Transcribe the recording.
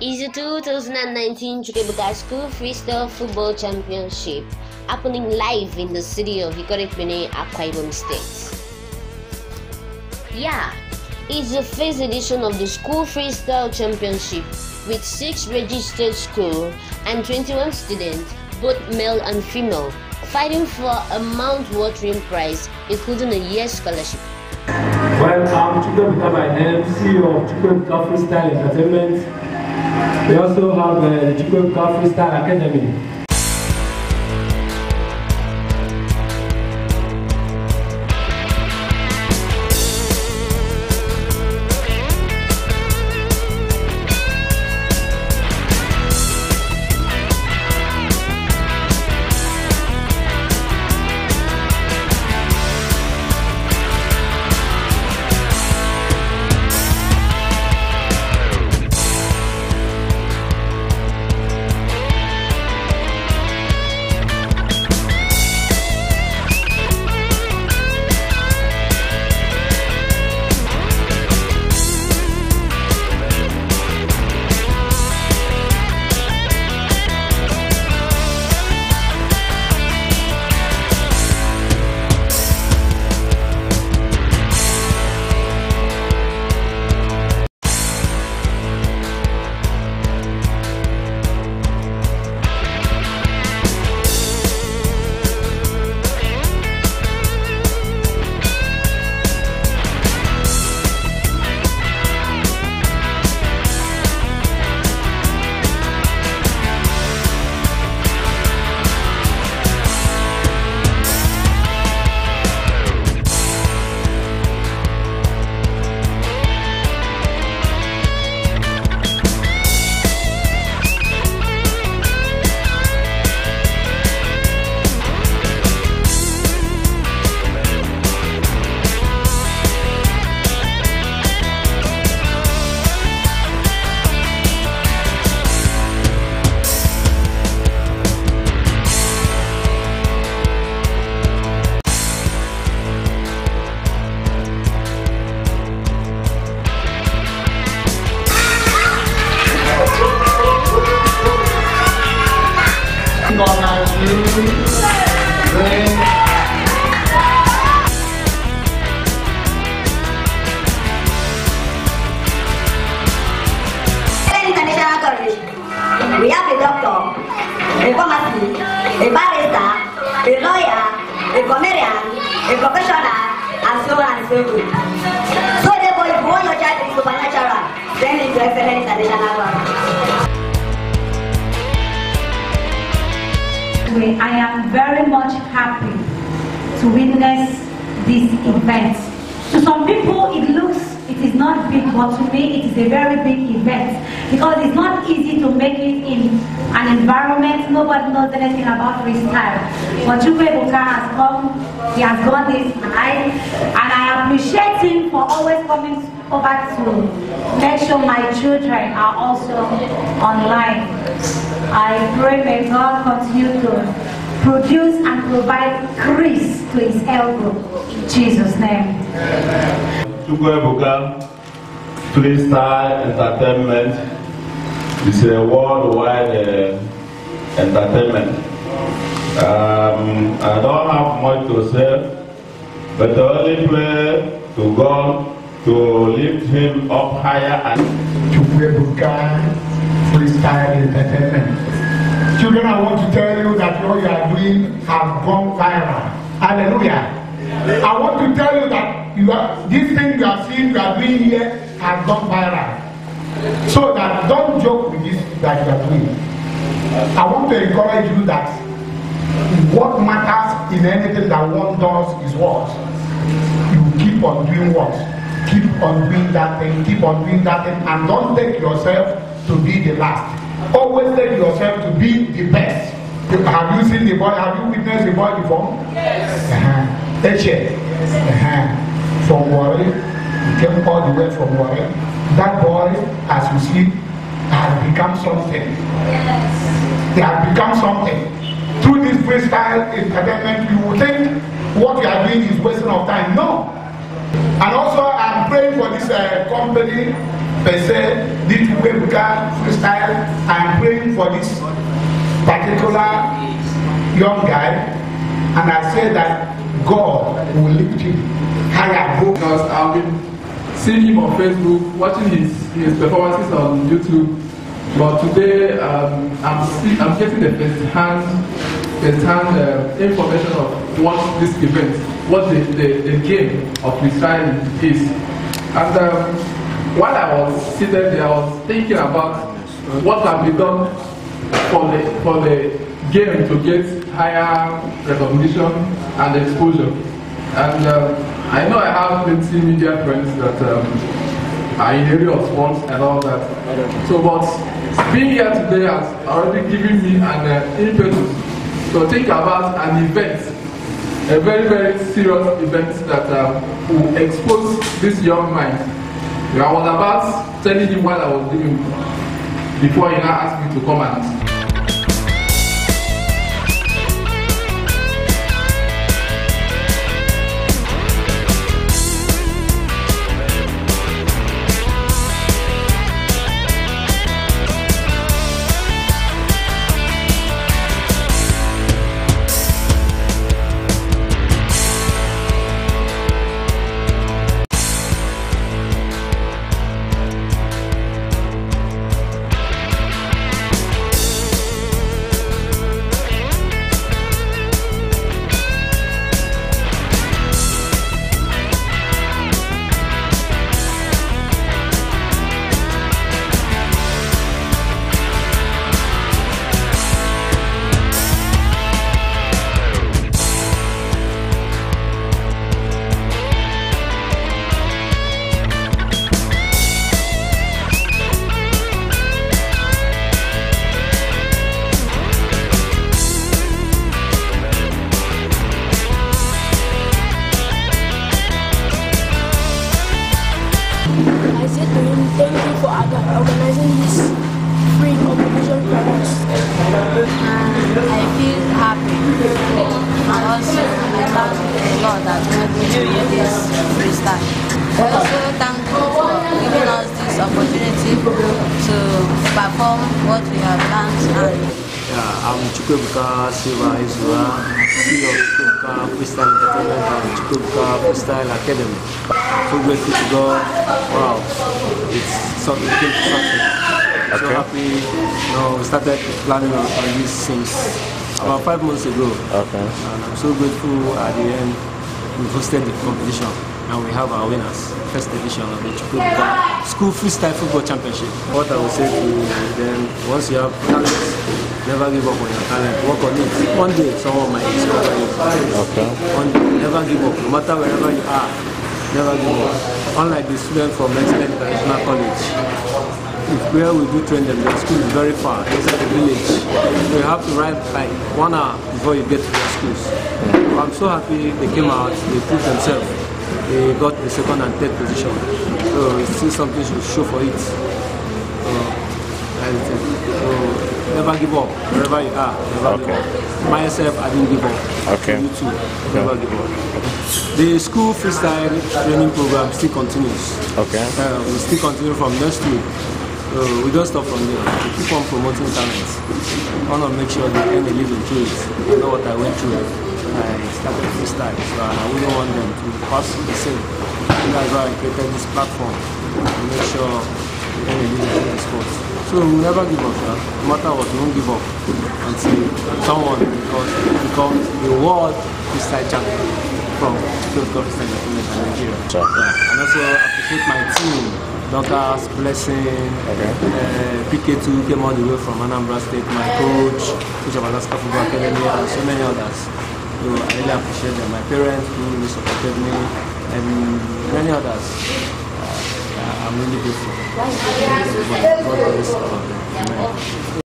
It's the 2019 Chukwuebuka School Freestyle Football Championship happening live in the city of Ikot-Ekpene, Akwa Ibom State. Yeah, it's the first edition of the School Freestyle Championship with 6 registered schools and 21 students, both male and female, fighting for a mouth-watering prize including a year scholarship. Well, I'm Chukwuebuka by name, CEO of Chukwuebuka Freestyle Entertainment. We also have uh, the Chukwuebuka Freestyle Academy. I am very much happy to witness this event. To some people, it looks it is not big, but to me, it is a very big event because it's not easy to make it in an environment nobody knows anything about freestyle. But Chukwuebuka has come, he has gone this high, and I appreciate him for always coming over to make sure my children are also online. I pray may God continue to produce and provide grace to his elbow. In Jesus' name. Chukwuebuka Freestyle Entertainment is a worldwide uh, entertainment. Um, I don't have much to say, but I only pray to God to lift him up higher and Chukwuebuka Freestyle Entertainment. Children, I want to tell you that what you are doing have gone viral. Hallelujah. I want to tell you that you are, this thing you are seeing, you are doing here, has gone viral. So that don't joke with this that you are doing. I want to encourage you that what matters in anything that one does is what? You keep on doing what? Keep on doing that thing, keep on doing that thing, and don't take yourself to be the last. Always take yourself to be the best. Have you seen the boy? Have you witnessed the boy before? Yes. Uh-huh. Eche, uh-huh. from Warri, he came all the way from Warri. That boy, as you see, has become something. Yes. He has become something. Through this freestyle entertainment, you will think what you are doing is wasting of time. No. And also, I'm praying for this uh, company per se, this Webuka freestyle. I'm praying for this particular young guy, and I say that God will lift him higher. Go. because I've been seeing him on Facebook, watching his, his performances on YouTube. But today, um, I'm, see, I'm getting the first-hand, first-hand uh, information of what this event, what the, the, the game of freestyle is. And um, while I was seated there, I was thinking about what can be done for the, for the game to get higher recognition and exposure. And um, I know I have plenty media friends that um, are in the area of sports and all that. So, but being here today has already given me an uh, impetus to think about an event, a very, very serious event that um, will expose this young mind. I was about telling him what I was doing before he now asked me to come and for orga- organizing this free competition for us. and I feel happy and also I thank the Lord that we me to do this freestyle. I also thank you for giving us this opportunity to perform what we have learned Yeah, I'm Chukwuebuka Silva Izura, CEO Chukwuebuka Freestyle Entertainment and Chukwuebuka Freestyle Academy. So grateful to God. Wow, it's something, it came to something. So happy. You know, we started planning on, on this since about five months ago. Okay. And I'm so grateful at the end we hosted the competition and we have our winners, first edition of the School Freestyle Football Championship. What I would say to them, once you have talent, never give up on your talent, work on it. One day someone might discover you. Okay. One day, never give up, no matter wherever you are, never give up. Unlike the student from Excellent International College, if where we do train them, the school is very far, inside the village. So you have to ride like one hour before you get to their schools. So I'm so happy they came out, they proved themselves. They got the second and third position. So it's still something to show for it. So. So never give up, wherever you are, never give up. Myself, I didn't give up. Okay. You too, never give up. The school freestyle training program still continues. Okay. Uh, we still continue from next week. So we don't stop from there. We keep on promoting talents. I want to make sure they earn a living through it. I know what I went through. I started this freestyle, so I wouldn't want them to pass the same. And that's why I created this platform to make sure a living through the sport. So we never give up, sir. no matter what, we won't give up until someone because becomes the world freestyle champion from Field Cup Freestyle in Nigeria. Sure. Yeah. And also appreciate my team, Dorcas, Blessing, Okay. uh, PK2 came all the way from Anambra State, my coach, coach of Alaska Football Academy, and so many others. So I really appreciate them. My parents who really supported me, and many others. Uh, I'm really grateful. God bless all of them. Amen.